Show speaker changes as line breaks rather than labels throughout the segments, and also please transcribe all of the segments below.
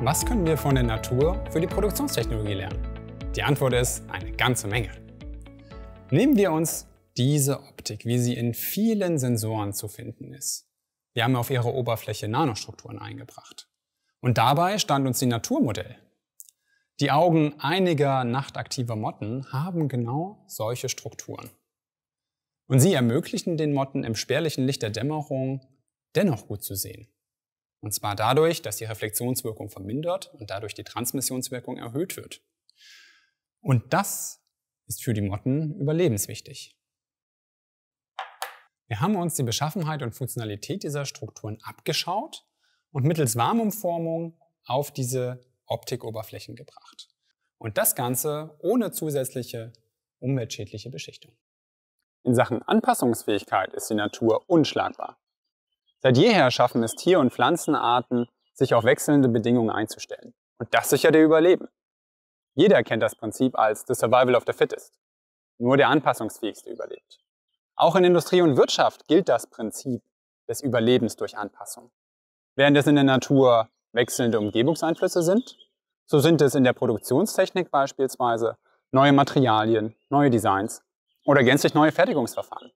Was können wir von der Natur für die Produktionstechnologie lernen? Die Antwort ist eine ganze Menge. Nehmen wir uns diese Optik, wie sie in vielen Sensoren zu finden ist. Wir haben auf ihrer Oberfläche Nanostrukturen eingebracht. Und dabei stand uns die Naturmodell. Die Augen einiger nachtaktiver Motten haben genau solche Strukturen. Und sie ermöglichen den Motten im spärlichen Licht der Dämmerung dennoch gut zu sehen. Und zwar dadurch, dass die Reflexionswirkung vermindert und dadurch die Transmissionswirkung erhöht wird. Und das ist für die Motten überlebenswichtig. Wir haben uns die Beschaffenheit und Funktionalität dieser Strukturen abgeschaut und mittels Warmumformung auf diese Optikoberflächen gebracht. Und das Ganze ohne zusätzliche umweltschädliche Beschichtung. In Sachen Anpassungsfähigkeit ist die Natur unschlagbar. Seit jeher schaffen es Tier- und Pflanzenarten, sich auf wechselnde Bedingungen einzustellen. Und das sichert ihr Überleben. Jeder kennt das Prinzip als the survival of the fittest. Nur der anpassungsfähigste überlebt. Auch in Industrie und Wirtschaft gilt das Prinzip des Überlebens durch Anpassung. Während es in der Natur wechselnde Umgebungseinflüsse sind, so sind es in der Produktionstechnik beispielsweise neue Materialien, neue Designs oder gänzlich neue Fertigungsverfahren.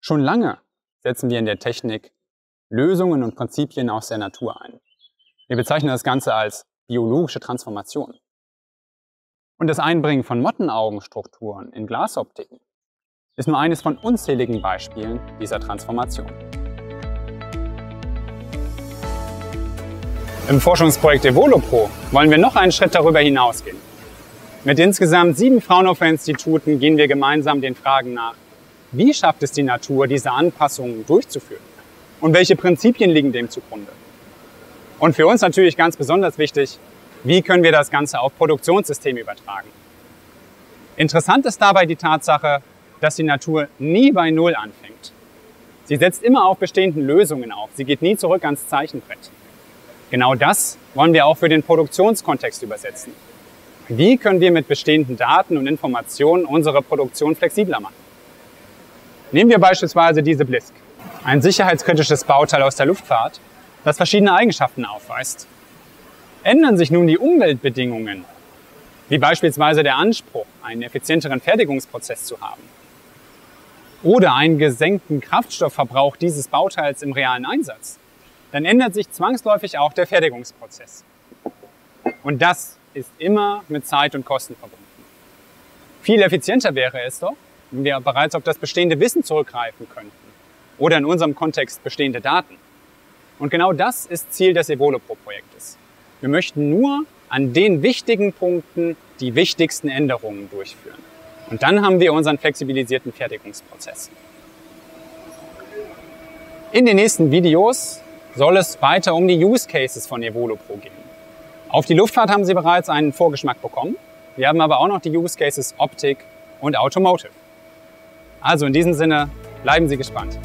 Schon lange setzen wir in der Technik Lösungen und Prinzipien aus der Natur ein. Wir bezeichnen das Ganze als biologische Transformation. Und das Einbringen von Mottenaugenstrukturen in Glasoptiken ist nur eines von unzähligen Beispielen dieser Transformation. Im Forschungsprojekt EvoluPro wollen wir noch einen Schritt darüber hinausgehen. Mit insgesamt sieben Fraunhofer-Instituten gehen wir gemeinsam den Fragen nach, wie schafft es die Natur, diese Anpassungen durchzuführen? Und welche Prinzipien liegen dem zugrunde? Und für uns natürlich ganz besonders wichtig, wie können wir das Ganze auf Produktionssysteme übertragen? Interessant ist dabei die Tatsache, dass die Natur nie bei Null anfängt. Sie setzt immer auf bestehenden Lösungen auf. Sie geht nie zurück ans Zeichenbrett. Genau das wollen wir auch für den Produktionskontext übersetzen. Wie können wir mit bestehenden Daten und Informationen unsere Produktion flexibler machen? Nehmen wir beispielsweise diese Blisk, ein sicherheitskritisches Bauteil aus der Luftfahrt, das verschiedene Eigenschaften aufweist. Ändern sich nun die Umweltbedingungen, wie beispielsweise der Anspruch, einen effizienteren Fertigungsprozess zu haben, oder einen gesenkten Kraftstoffverbrauch dieses Bauteils im realen Einsatz, dann ändert sich zwangsläufig auch der Fertigungsprozess. Und das ist immer mit Zeit und Kosten verbunden. Viel effizienter wäre es doch, wir bereits auf das bestehende Wissen zurückgreifen könnten oder in unserem Kontext bestehende Daten. Und genau das ist Ziel des Evolopro-Projektes. Wir möchten nur an den wichtigen Punkten die wichtigsten Änderungen durchführen. Und dann haben wir unseren flexibilisierten Fertigungsprozess. In den nächsten Videos soll es weiter um die Use Cases von Evolopro gehen. Auf die Luftfahrt haben Sie bereits einen Vorgeschmack bekommen. Wir haben aber auch noch die Use Cases Optik und Automotive. Also in diesem Sinne, bleiben Sie gespannt.